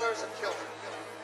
There's a children.